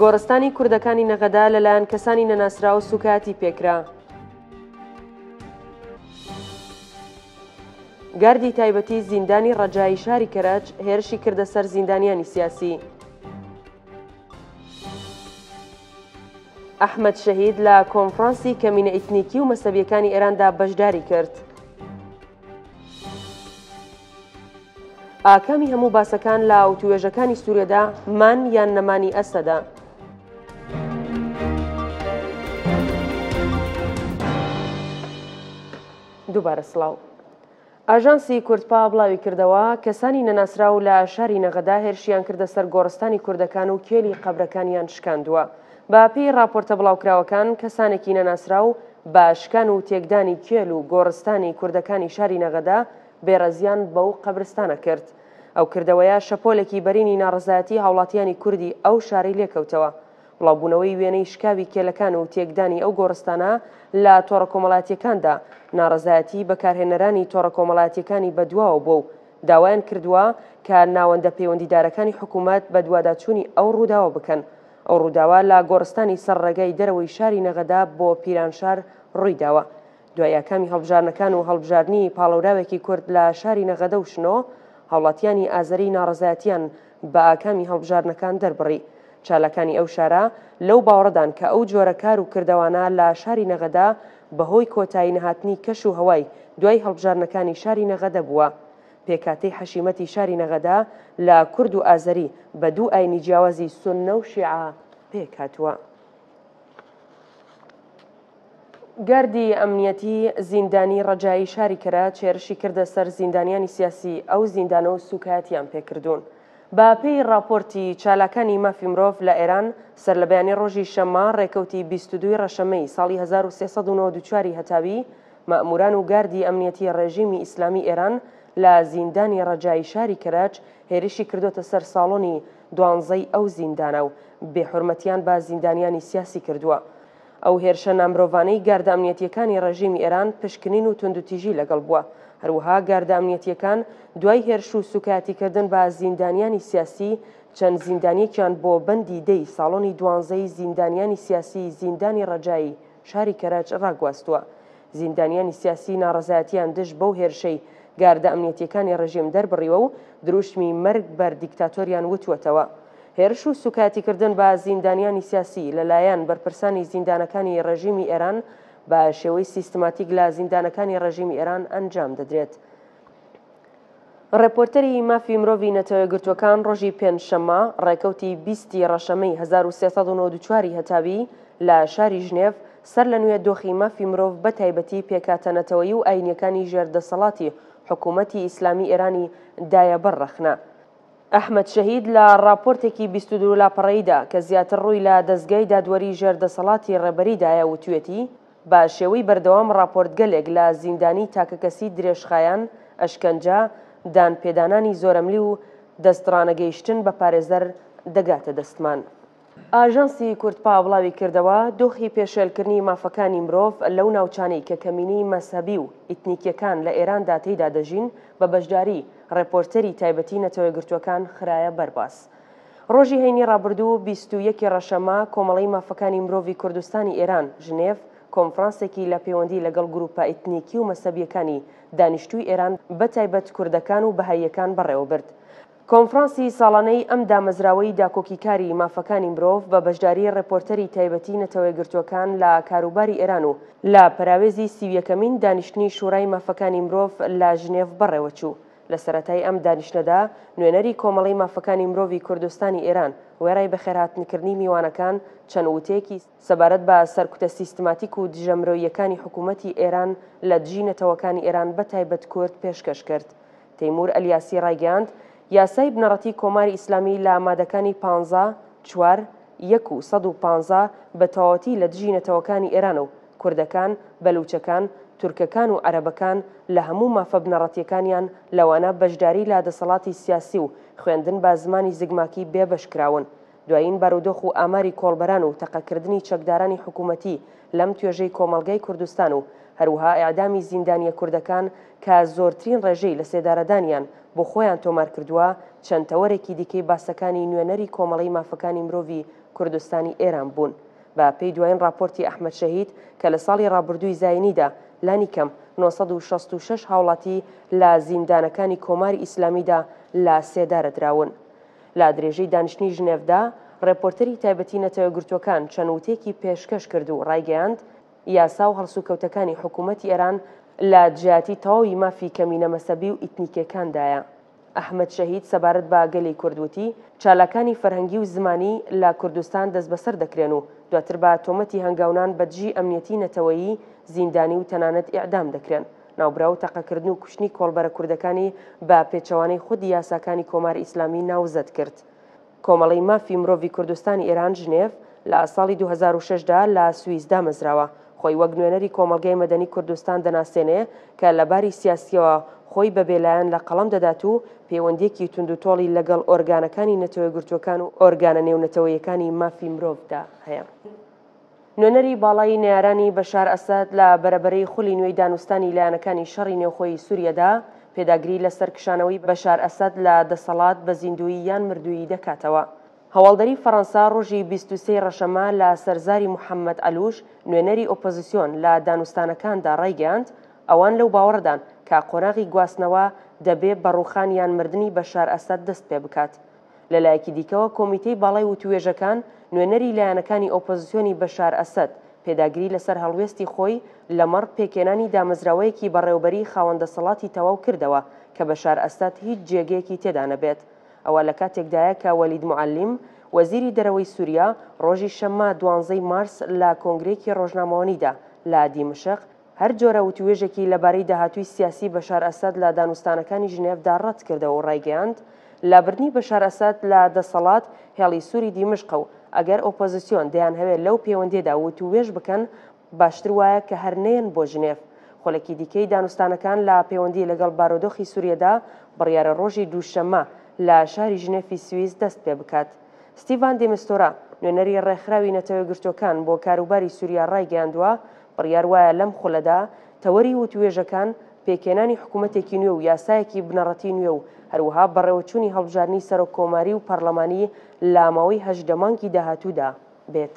گۆڕستانی کوردەکانی نەغەدە لەلایەن کەسانی نەناسراوە سوکایەتی پێکرا. گاردی تایبەتی زیندانی ڕەجایی شاری کەرەج هێرشی کردە سەر زیندانیانی سیاسی. ئەحمەد شەهید لە کۆنفرانسی کەمینە ئیتنیکی و مەسەبیەکانی ئێراندا بەشداری کرد. ئاکامی هەموو باسەکان لە ئاوتوێژەکانی سوورێدا مان یان نەمانی ئەسەدە. دووبارە سلااو. ئاژانسی کوردپا بڵاوی کردەوە کەسانی نەناسراو لە شاری نەغەدا هێرشیان کردە سەر گۆڕستانی کوردەکان و کێلی قەبرەکانیان شکاندووە باپی راپۆرتە بڵاوکراوەکان کەسانێکی نەناسراو باشکان و تێکدانی کێل و گۆڕستانی کوردەکانی شاری نەغەدا بێڕێزیان بەو قەبرستانە کرد. ئەو کردەوەیە شەپۆلێکی بەرینی ناڕەزایەتی هاوڵاتیانی کوردی ئەو شارەی لێکەوتەوە. بڵاوبوونەوەی وێنەی شکاوی کێلەکان و تێکدانی ئەو گۆڕستانە لە تۆڕە کۆمەڵاتییەکاندا، ناڕەزایەتی بەکارهێنەرانی تۆڕە کۆمەڵایەتییەکانی بەدواوە بووە و داوایان کردووە کە ناوەندە پەیوەندیدارەکانی حکوومەت بەدواداچوونی ئەو ڕووداوە بکەن. ئەو ڕووداوە لە گۆڕستانی سەر ڕێگای دەرەوەی شاری نەغەدە بۆ پیرانشار ڕووی داوە. دوای ئاکامی هەڵبژارنەکان و هەڵبژاردنی پاڵەوراوێکی کورد لە شاری نەغەدە و شنۆ، هاوڵاتیانی ئازەری ناڕەزایەتییان بە ئاکامی هەڵبژاردنەکان دەربڕی. چالاکانی ئەو شارە لەو باوەڕەدان کە ئەو جۆرە کار و کردەوانە لە شاری نەغەدە بە هۆی کۆتایی نەهاتنی کەش و هەوای دوای هەڵبژاردنەکانی شاری نەغەدە بووە. پێکهاتەی حەشیمەتی شاری نەغەدە لە کورد و ئازەری بە دوو ئاینی جیاوازی سوننە و شیعە پێکهاتووە. گاردی ئەمنیەتی زیندانی ڕەجایی شاری کەرەج هێرشی کردە سەر زیندانیانی سیاسی ئەو زیندانە و سووکایەتیان پێکردوون. بە پێی ڕاپۆرتی چالاکانی مافی مرۆڤ لە ئێران، سەرلەبەیانی ڕۆژی شەممە ڕێکەوتی بیست و دوو ڕەشەممەی ساڵی هەزار و سێ سەد و نەوەد و چوار ی هەتاوی، مەئمووران و گاردی ئەمنیەتی ڕێژیمی ئیسلامی ئێران لە زیندانی ڕەجایی شاری کەرەج هێرشی کردۆتە سەر ساڵۆنی دوانزەی ئەو زیندانە و بێحورمەتیان بە زیندانیانی سیاسی کردووە. ئەو هێرشە نامرۆڤانەی گاردە ئەمنیەتییەکانی ڕێژیمی ئێران پشکنین و توندوتیژی لەگەڵ بووە. هەروەها گاردە ئەمنیەتییەکان دوای هێرش و سووکایەتیکردن بە زیندانیانی سیاسی، چەند زیندانییەکیان بۆ بەندی دە ی ساڵۆنی دوانزە ی زیندانیانی سیاسی زیندانی ڕەجایی شاری کەرەج ڕاگواستووە. زیندانیانی سیاسی ناڕەزایەتییان دژ بەو هێرشەی گاردە ئەمنیەتییەکانی ڕێژیم دەربڕیوە و دروشمی مەرگ بەر دیکتاتۆریان وتووەتەوە. هێرش و سوکایەتیکردن بە زیندانیانی سیاسی لە لایەن بەرپرسانی زیندانەکانی ڕێژیمی ئێران بە شێوەی سیستماتیک لە زیندانەکانی ڕێژیمی ئێران ئەنجام دەدرێت. ڕێپۆرتەری مافی مرۆڤی نەتەوەیەکگرتووەکان ڕۆژی پێنجشەممە ڕێکەوتی بیستی ڕەشەمەی 1394 ی هەتاوی لە شاری ژنێڤ سەر لە نوێ دۆخی مافی مرۆڤ بە تایبەتی پێکاتە نەتەوەیی و ئاینیەکانی ژێر دەسەڵاتی حکوومەتی ئیسلامی ئێرانی دایە بەر ڕەخنە ئەحمەد شەهید لە ڕاپۆرتێکی بیست و دوو لاپەڕەییدا کە زیاتر ڕووی لە دەزگای دادوەریی ژێر دەسەڵاتی ڕێبەری دایە وتویەتی، بە شێوەی بەردەوام ڕاپۆرتگەلێک لە زیندانیی تاکەکەسی درێژخایەن، ئەشکەنجە، دانپێدانانی زۆرەملی و دەستڕانەگەیشتن بە پارێزەر دەگاتە دەستمان. ئاژانسی کوردپا بڵاویکردەوە، دۆخی پێشێلکردنی مافەکانی مرۆڤ لەو ناوچانەی کە کەمینەی مەزهەبی و ئیتنیکییەکان لە ئێراندا تێیدا دەژین بە بەشداری رێپۆرتەری تایبەتی نەتەوەیەکگرتووەکان خرایە بەر باس. رۆژی هەینی رابردوو بیست و یەک ی رەشەمە کۆمەڵەی مافەکانی مرۆڤی کوردستانی ئێران، ژنێڤ، کۆنفرانسێکی لە پێوەندی لەگەڵ گرووپە ئیتنیکی و مەزهەبییەکانی دانیشتووی ئێران بەتایبەت کوردەکان و بەهاییەکان بەڕێوەبرد. کۆنفرانسی ساڵانەی ئەم دامەزراوەی داکۆکیکاری مافەکانی مرۆڤ بە بەشداری ڕێپۆرتەری تایبەتی نەتەوەیەکگرتووەکان لە کاروباری ئێران و لە پەراوێزی سی و یەکەمین دانیشتنی شوورای مافەکانی مرۆڤ لە ژنێڤ بەڕێوەچوو. لە سەرەتای ئەم دانیشتنەدا نوێنەری کۆمەڵەی مافەکانی مرۆڤی کوردستانی ئێران وێڕای بەخێرهاتنکردنی میوانەکان چەند وتەیەکی سەبارەت بە سەرکوتە سیستماتیک و دژە مرۆییەکانی حکوومەتی ئێران لە دژی نەتەوەکانی ئێران بە تایبەت کورد پێشکەش کرد. تەیموور ئەلیاسی ڕایگەیاند، یاسای بنەڕەتی کۆماری ئیسلامی لە مادەکانی پانزە، چوار، یەک و سەد و پانزە بە تەواوەتی لە دژی نەتەوەکانی ئێرانە و کوردەکان، بەلووچەکان، تورکەکان و عەرەبەکان لە هەموو مافە بنەڕەتییەکانیان لەوانە بەشداری لە دەسەڵاتی سیاسی و خوێندن بە زمانی زگماکی بێبەش کراون. دوایین بارودۆخ و ئاماری کۆڵبەران و تەقەکردنی چەکدارانی حکوومەتی لەم توێژەی کۆمەڵگای کوردستان و هەروەها ئێعدامی زیندانییە کوردەکان کە زۆرترین ڕێژەی لەسێدارەدانیان بۆ خۆیان تۆمار کردووە چەند تەوەرێکی دیکەی باسەکانی نوێنەری کۆمەڵەی مافەکانی مرۆڤی کوردستانی ئێران بوون. بە پێی دوایین ڕاپۆرتی ئەحمەد شەهید کە لە ساڵی ڕابردووی زاینیدا لانی کەم نۆ سەد و شەست و شەش هاوڵاتی لە زیندانەکانی کۆماری ئیسلامیدا لە سێدارە دراون. لە درێژەی دانیشتنی ژنێڤدا، ڕێپۆرتەری تایبەتی نەتەوەیەکگرتووەکان چەند وتەیەکی پێشکەش کرد و ڕایگەیاند، یاسا و هەڵسوکەوتەکانی حکوومەتی ئێران، لە دژایەتی تەواوی مافی کەمینە مەسەبی و ئیتنیکییەکاندایە. ئەحمەد شەهید سەبارەت بە گەلی کورد وتی، چالاکانی فەرهەنگی و زمانی لە کوردستان دەستبەسەر دەکرێن و دواتر بە تۆمەتی هەنگاونان بە دژی ئەمنیەتی نەتەوەیی زیندانی و تەنانەت ئێعدام دەکرێن. ناوبراو تەقەکردن و کوشتنی کۆڵبەرە کوردەکانی بە پێچەوانەی خودی یاساکانی کۆماری ئیسلامی ناوزەد کرد. کۆمەڵەی مافی مرۆڤی کوردستانی ئێران، ژنێڤ، لە ساڵی دوو هەزار و شەش دا لە سویس دامەزراوە، خۆی وەک نوێنەری کۆمەڵگای مەدەنی کوردستان دەناسێنێ کە لە باری سیاسییەوە خۆی بە بێلایەن لە قەڵەم دەدات و پەیوەندییەکی توندوتۆڵی لەگەڵ ئۆرگانەکانی نەتەوەیەکگرتووەکان و ئۆرگانە نێونەتەوەییەکانی مافی مرۆڤدا هەیە. نوێنەری باڵای نەیارانی بەشار ئەسەد لە بەرەبەرەی خولی نوێی دانوستانی لایەنەکانی شەڕی نێوخۆی سوریەدا، پێداگری لەسەر کشانەوەی بەشار ئەسەد لە دەسەڵات بە زیندوویی یان مردوویی دەکاتەوە. هەواڵدەریی فەرەنسا ڕۆژی بیست و سێ ی ڕەشەمە لە سەرزاری محەمەد ئەلوش، نوێنەری ئۆپۆزسیۆن لە دانوستانەکاندا ڕایگەیاند، ئەوان لەو باوەڕەدان کە قۆناغی گواستنەوە دەبێ بە ڕووخان یان مردنی بەشار ئەسەد دەست پێبکات. لەلایەکی دیکەوە کۆمیتەی باڵای وتووێژەکان، نوێنەری لایەنەکانی ئۆپۆزسیۆنی بەشار ئەسەد، پێداگری لەسەر هەڵوێستی خۆی لەمەڕ پێکهێنانی دامەزراوەیەکی بەڕێوەبەریی خاوەن دەسەڵاتی تەواو کردەوە کە بەشار ئەسەد هیچ جێگەیەکی تێدا نەبێت. ئەوە لە کاتێکدایە کە وەلید موعەلیم، وەزیری دەرەوەی سووریا، ڕۆژی شەممە دوانزەی مارس لە کۆنگرەیەکی ڕۆژنامەوانیدا لە دیمەشق، هەر جۆرە وتووێژێکی لەبارەی داهاتووی سیاسی بەشار ئەسەد لە دانوستانەکانی ژنێڤدا ڕەت کردەوە و ڕایگەیاند، لابردنی بەشار ئەسەد لە دەسەڵات هێڵی سووری دیمەشقە و ئەگەر ئۆپۆزسیۆن دەیانهەوێ لەو پێوەندییەدا وتووێژ بکەن، باشتر وایە کە هەر نەیەن بۆ ژنێڤ. خولەکی دیکەی دانوستانەکان لە پێوەندی لەگەڵ بارۆدۆخی سووریەدا بڕیارە ڕۆژی دووشەممە لە شاری ژنێفی سویس دەست پێ بکات. ستیڤان دی مستورا، نوێنەری ڕێکخراوی نەتەوەیەکگرتووەکان بۆ کاروباری سوریا ڕایگەیاندووە، بڕیار وایە لەم خولەدا تەوەری وتووێژەکان، پێکهێنانی حکومەتێکی نوێ و یاسایەکی بنەڕەتی نوێ و هەروەها بەڕێوەچوونی هەڵبژاردنی سەرۆک کۆماری و پەڕلەمانی لە ماوەی هەژدە مانگی داهاتوودا بێت.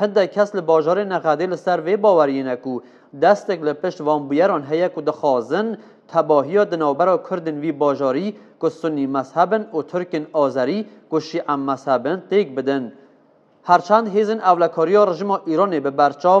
هەندێک کەس لە باژارێ نەغادێ لە سەر ڤێ باوەریێنە کوو دەستێک لە پشت ڤان بویەران هەیە کوو دخوازن تەباهیا دە ناوبەرا کوردن وی باژاری کوو سوننی مەزهەبن و تورکن ئازەری کوو شیعە مەزهەبن تێک بدن. هەرچەند هێزن ئەولەکاریا رژیما ئیرانێ بە بەرچاو